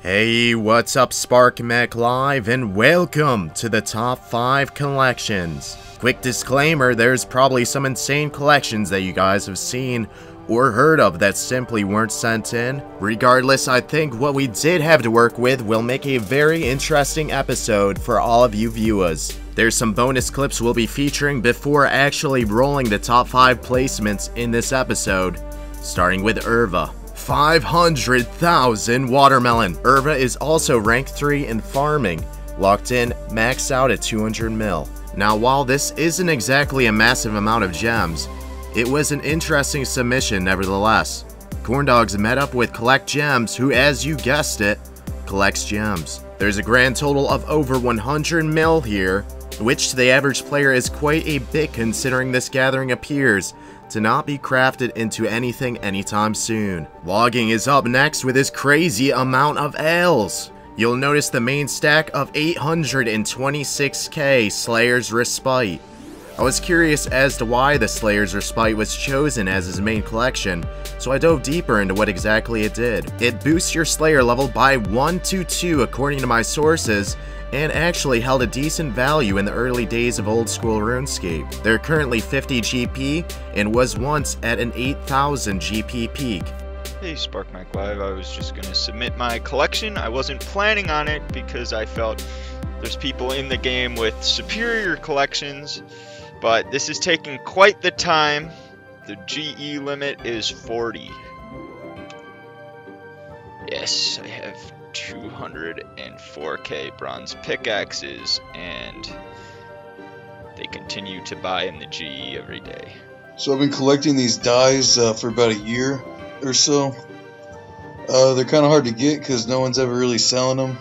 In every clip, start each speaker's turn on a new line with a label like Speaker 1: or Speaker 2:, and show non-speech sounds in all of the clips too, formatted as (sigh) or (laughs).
Speaker 1: Hey, what's up Sparc Mac Live and welcome to the top 5 collections. Quick disclaimer, there's probably some insane collections that you guys have seen or heard of that simply weren't sent in. Regardless, I think what we did have to work with will make a very interesting episode for all of you viewers. There's some bonus clips we'll be featuring before actually rolling the top 5 placements in this episode, starting with Irva. 500,000 watermelon. Irva is also rank 3 in farming, locked in, maxed out at 200 mil. Now while this isn't exactly a massive amount of gems, it was an interesting submission nevertheless. Corndogs met up with Collect Gems who as you guessed it, collects gems. There's a grand total of over 100 mil here, which to the average player is quite a bit considering this gathering appears to not be crafted into anything anytime soon. Logging is up next with his crazy amount of L's. You'll notice the main stack of 826k Slayer's Respite. I was curious as to why the Slayer's Respite was chosen as his main collection, so I dove deeper into what exactly it did. It boosts your Slayer level by 1 to 2 according to my sources, and actually held a decent value in the early days of old school RuneScape. They're currently 50 GP and was once at an 8000 GP peak.
Speaker 2: Hey Sparc Live, I was just gonna submit my collection. I wasn't planning on it because I felt there's people in the game with superior collections, but this is taking quite the time. The GE limit is 40. Yes, I have 204k bronze pickaxes, and they continue to buy in the GE every day.
Speaker 3: So I've been collecting these dies uh, for about a year or so. Uh, they're kind of hard to get because no one's ever really selling them.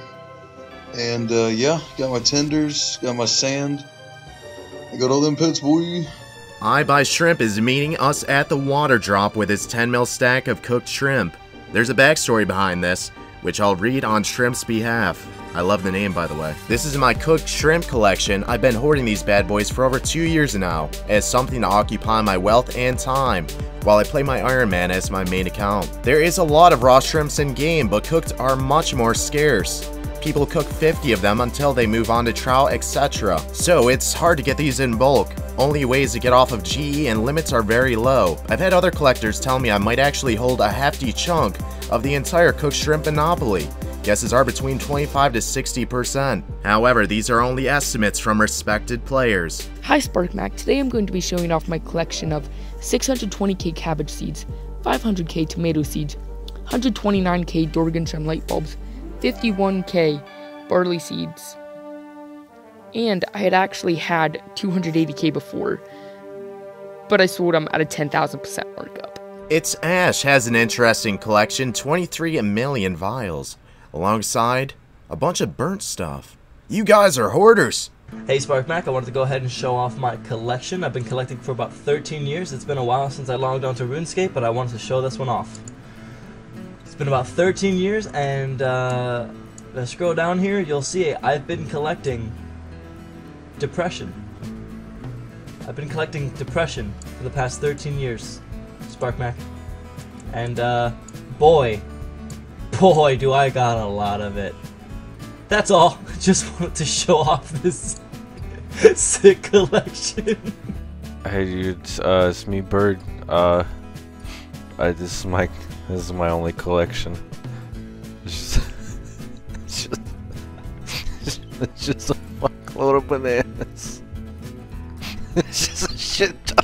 Speaker 3: And uh, yeah, got my tenders, got my sand. I got all them pets, boy.
Speaker 1: I Buy Shrimp is meeting us at the water drop with his 10 mil stack of cooked shrimp. There's a backstory behind this, which I'll read on Shrimp's behalf. I love the name, by the way. This is my cooked shrimp collection. I've been hoarding these bad boys for over two years now, as something to occupy my wealth and time, while I play my Iron Man as my main account. There is a lot of raw shrimps in game, but cooked are much more scarce. People cook 50 of them until they move on to trout, etc. So it's hard to get these in bulk. Only ways to get off of GE and limits are very low. I've had other collectors tell me I might actually hold a hefty chunk of the entire cooked shrimp monopoly. Guesses are between 25 to 60%. However, these are only estimates from respected players.
Speaker 4: Hi SparcMac, today I'm going to be showing off my collection of 620k cabbage seeds, 500k tomato seeds, 129k Dorgan Gem light bulbs, 51k barley seeds, and I had actually had 280k before, but I sold them at a 10,000% markup.
Speaker 1: It's Ash has an interesting collection, 23 million vials, alongside a bunch of burnt stuff. You guys are hoarders!
Speaker 5: Hey Sparc Mac, I wanted to go ahead and show off my collection. I've been collecting for about 13 years. It's been a while since I logged onto RuneScape, but I wanted to show this one off. It's been about 13 years, and uh, if I scroll down here, you'll see I've been collecting depression. I've been collecting depression for the past 13 years, Sparc Mac. And uh, boy, boy, do I got a lot of it. That's all. (laughs) Just wanted to show off this (laughs) sick collection.
Speaker 6: Hey dude, uh, it's me, Bird. Uh, I, this is my this is my only collection. It's just, it's just, it's just a fuckload of bananas. It's (laughs) just a shit.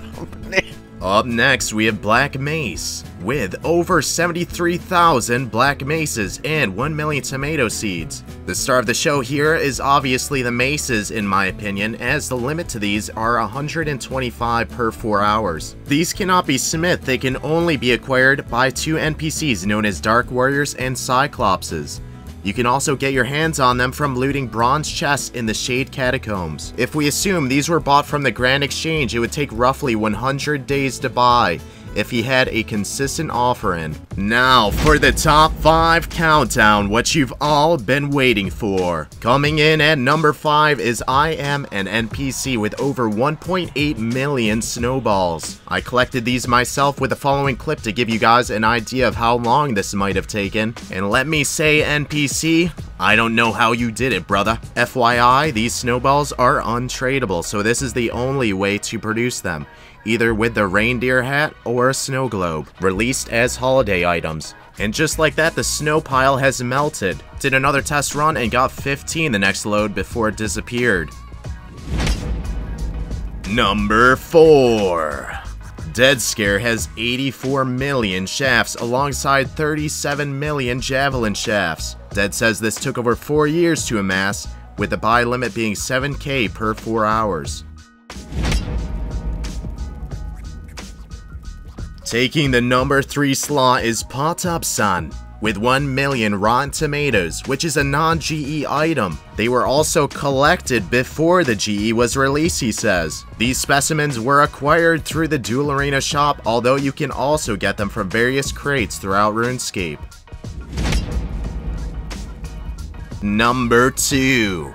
Speaker 1: Up next, we have Black Mace, with over 73,000 Black Maces and 1 million tomato seeds. The star of the show here is obviously the Maces in my opinion, as the limit to these are 125 per 4 hours. These cannot be smith, they can only be acquired by two NPCs known as Dark Warriors and Cyclopses. You can also get your hands on them from looting bronze chests in the Shade Catacombs. If we assume these were bought from the Grand Exchange, it would take roughly 100 days to buy, if he had a consistent offering. Now for the top 5 countdown, what you've all been waiting for. Coming in at number 5 is I am an NPC with over 1.8 million snowballs. I collected these myself with the following clip to give you guys an idea of how long this might have taken. And let me say NPC, I don't know how you did it, brother. FYI, these snowballs are untradeable, so this is the only way to produce them either with the reindeer hat or a snow globe, released as holiday items. And just like that, the snow pile has melted. Did another test run and got 15 the next load before it disappeared. Number 4. Dead Scare has 84 million shafts alongside 37 million javelin shafts. Dead says this took over 4 years to amass, with the buy limit being 7k per 4 hours. Taking the number 3 slot is Sun, with 1 million Rotten Tomatoes, which is a non-GE item. They were also collected before the GE was released, he says. These specimens were acquired through the Duel Arena shop, although you can also get them from various crates throughout RuneScape. Number 2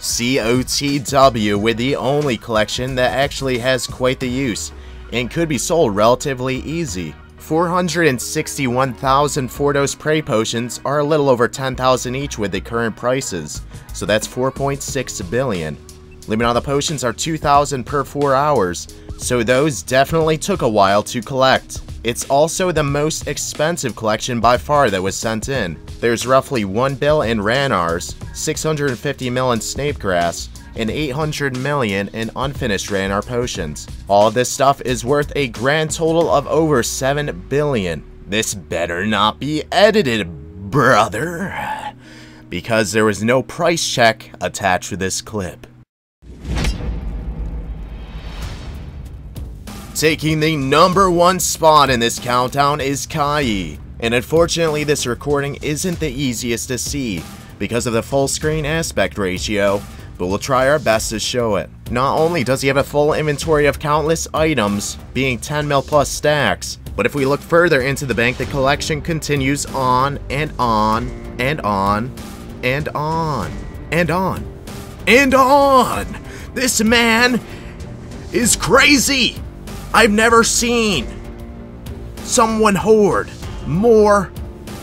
Speaker 1: COTW with the only collection that actually has quite the use and could be sold relatively easy. 461,000 Fordos Prey Potions are a little over 10,000 each with the current prices, so that's 4.6 billion. Limit on the potions are 2,000 per 4 hours, so those definitely took a while to collect. It's also the most expensive collection by far that was sent in. There's roughly 1 bill in Ranarrs, 650 mil in Snapegrass, and 800 million in unfinished Ranarr potions. All this stuff is worth a grand total of over 7 billion. This better not be edited, brother. Because there was no price check attached to this clip. Taking the number one spot in this countdown is Kai. And unfortunately this recording isn't the easiest to see because of the full screen aspect ratio but we'll try our best to show it. Not only does he have a full inventory of countless items, being 10 mil plus stacks, but if we look further into the bank, the collection continues on and on and on and on and on and on. This man is crazy. I've never seen someone hoard more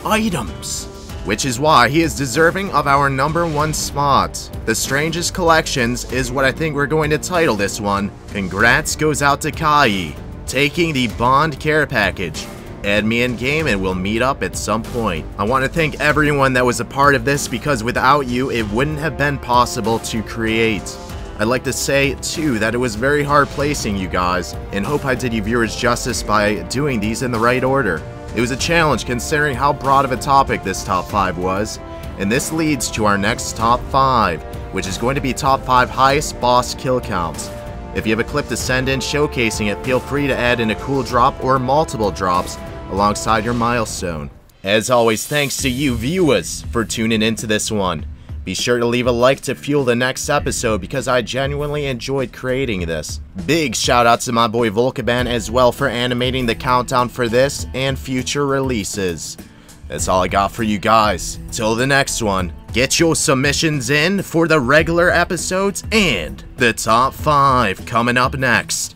Speaker 1: items which is why he is deserving of our number one spot. The Strangest Collections is what I think we're going to title this one. Congrats goes out to Kai, taking the Bond care package. Add me and we'll meet up at some point. I want to thank everyone that was a part of this because without you, it wouldn't have been possible to create. I'd like to say, too, that it was very hard placing you guys, and hope I did you viewers justice by doing these in the right order. It was a challenge considering how broad of a topic this top 5 was, and this leads to our next top 5, which is going to be top 5 highest boss kill counts. If you have a clip to send in showcasing it, feel free to add in a cool drop or multiple drops alongside your milestone. As always, thanks to you viewers for tuning into this one. Be sure to leave a like to fuel the next episode because I genuinely enjoyed creating this. Big shout out to my boy Volkaban as well for animating the countdown for this and future releases. That's all I got for you guys. Till the next one, get your submissions in for the regular episodes and the top 5 coming up next.